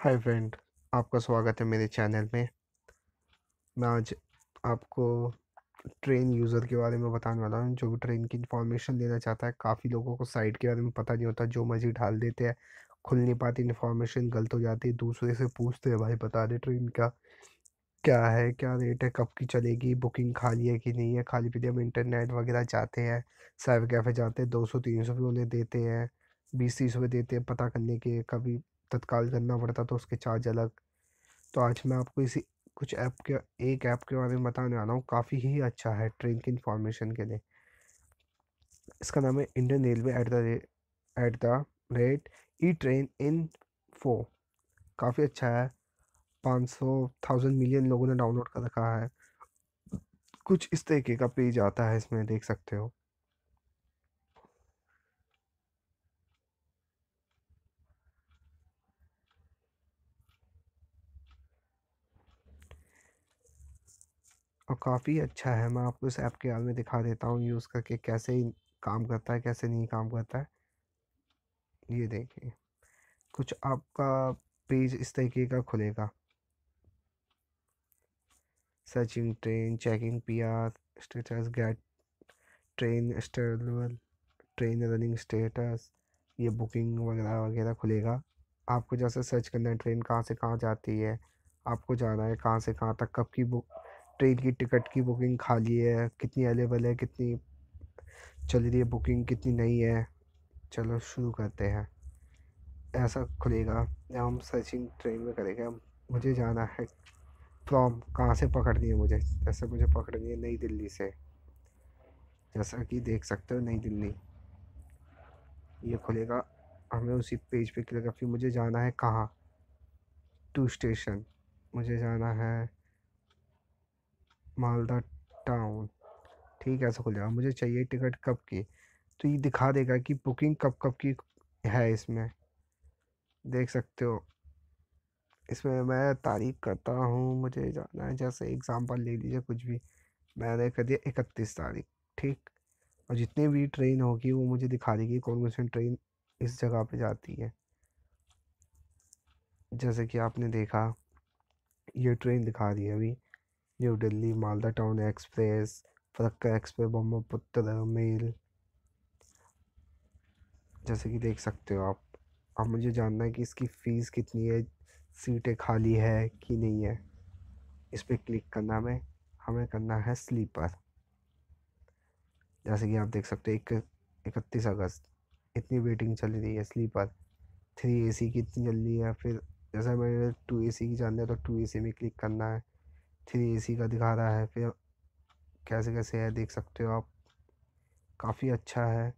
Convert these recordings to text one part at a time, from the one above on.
Hi friend, आपका स्वागत है मेरे चैनल में। मैं आज आपको ट्रेन यूज़र के बारे में बताने वाला हूँ, जो भी ट्रेन की इन्फॉर्मेशन लेना चाहता है। काफ़ी लोगों को साइट के बारे में पता नहीं होता, जो मर्ज़ी ढाल देते हैं, खुल नहीं पाती इन्फॉर्मेशन गलत हो जाती है, दूसरे से पूछते हैं, भाई बता दे ट्रेन का क्या है, क्या रेट है, कब की चलेगी बुकिंग खाली है कि नहीं है? खाली पीली हम इंटरनेट वगैरह जाते हैं साइबर कैफ़े जाते हैं, दो सौ, तीन सौ भी उन्हें देते हैं, बीस, तीस रुपये देते हैं, पता करने के कभी तत्काल करना पड़ता तो उसके चार्ज अलग। तो आज मैं आपको इसी कुछ ऐप के, एक ऐप के बारे में बताने वाला हूँ। काफ़ी ही अच्छा है ट्रेन की इन्फॉर्मेशन के लिए। इसका नाम है Indian Railway at the at the rate e train info काफ़ी अच्छा है। पाँच सौ थाउज़ेंड मिलियन लोगों ने डाउनलोड कर रखा है। कुछ इस तरीके का पेज आता है, इसमें देख सकते हो। और काफ़ी अच्छा है। मैं आपको इस ऐप के बारे में दिखा देता हूँ, यूज़ करके कैसे काम करता है, कैसे नहीं काम करता है। ये देखिए, कुछ आपका पेज इस तरीके का खुलेगा। Searching train, checking P R status, get, train stable, train running status, ये बुकिंग वगैरह वगैरह खुलेगा। आपको जैसे सर्च करना है, ट्रेन कहाँ से कहाँ जाती है, आपको जाना है, कहाँ से कहाँ तक, कब की बुक ट्रेन की टिकट की बुकिंग खाली है, कितनी अवेलेबल है, कितनी चल रही है बुकिंग, कितनी नहीं है। चलो शुरू करते हैं। ऐसा खुलेगा, हम सर्चिंग ट्रेन में करेंगे। मुझे जाना है। फ्रॉम कहाँ से पकड़नी है मुझे? जैसे मुझे पकड़नी है नई दिल्ली से। जैसा कि देख सकते हो, नई दिल्ली। ये खुलेगा, हमें उसी पेज पे क्लिक फिर मुझे जाना है कहाँ? To station. मुझे जाना है मालदा टाउन ठीक है, ऐसा खुल जाएगा। मुझे चाहिए टिकट कब की? तो ये दिखा देगा कि बुकिंग कब कब की है इसमें। देख सकते हो। इसमें मैं तारीख करता हूँ, मुझे जाना है। जैसे एग्ज़ाम्पल ले लीजिए कुछ भी। मैंने कर दिया इकतीस तारीख, ठीक? और जितनी भी ट्रेन होगी, वो मुझे दिखा देगी कौन कौन सी ट्रेन इस जगह पे जाती है। जैसे कि आपने देखा, ये ट्रेन दिखा दी अभी। New Delhi, Malda Town Express Farakka Express, Brahmaputra Mail जैसे कि देख सकते हो आप। अब मुझे जानना है कि इसकी फ़ीस कितनी है, सीटें खाली है कि नहीं है। इस पर क्लिक करना हमें हमें करना है स्लीपर जैसे कि आप देख सकते हो, एक, इकतीस अगस्त। इतनी वेटिंग चल रही है स्लीपर थ्री एसी की इतनी चल रही है, फिर जैसे मैंने टू एसी की जानना है तो टू एसी में क्लिक करना है। थ्री एसी का दिखा रहा है, फिर कैसे कैसे है देख सकते हो आप। काफ़ी अच्छा है।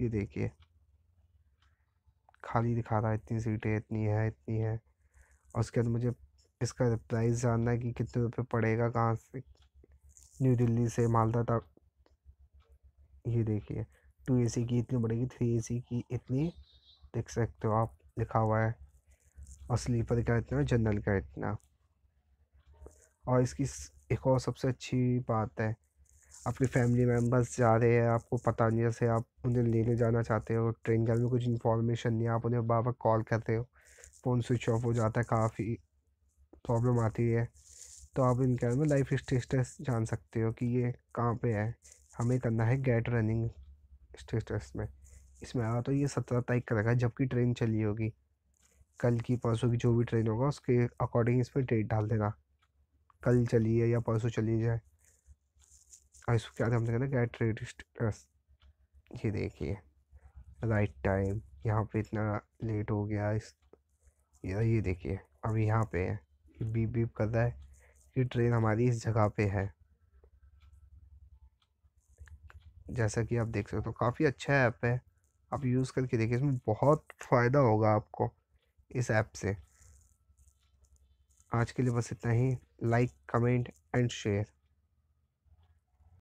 ये देखिए। खाली दिखा रहा है, इतनी सीटें, इतनी है इतनी है। और उसके बाद मुझे इसका प्राइस जानना है कि कितने रुपए पड़ेगा कहाँ से? न्यू दिल्ली से मालदा तक। ये देखिए, टू एसी की इतनी पड़ेगी, थ्री एसी की इतनी, देख सकते हो आप, लिखा हुआ है। और स्लीपर का इतना जनरल का इतना। और इसकी एक और सबसे अच्छी बात है अपने फैमिली मेंबर्स जा रहे हैं, आपको पता नहीं जैसे आप उन्हें लेने जाना चाहते हो, ट्रेन के में कुछ इन्फॉर्मेशन नहीं, आप उन्हें बार बार कॉल करते हो फ़ोन स्विच ऑफ़ हो जाता है, काफ़ी प्रॉब्लम आती है। तो आप इनके में लाइफ स्टेटस जान सकते हो कि ये कहाँ पे है, हमें करना है गेट रनिंग स्टेटस में। इसमें आ तो ये सत्रह तारीख का रखा जबकि ट्रेन चली होगी। कल की परसों की जो भी ट्रेन होगा, उसके अकॉर्डिंग इस पर डेट डाल देना। कल चली है या परसों चली जाए। और इसको क्या हम कहते गेट रेड ये देखिए राइट टाइम यहाँ पे इतना लेट हो गया इस, ये ये देखिए, अब यहाँ पे है बीप बीप कर रहा है कि ट्रेन हमारी इस जगह पे है। जैसा कि आप देख सकते हो, काफ़ी अच्छा ऐप है। आप यूज़ करके देखिए, इसमें बहुत फ़ायदा होगा आपको। इस ऐप से। आज के लिए बस इतना ही। Like comment and share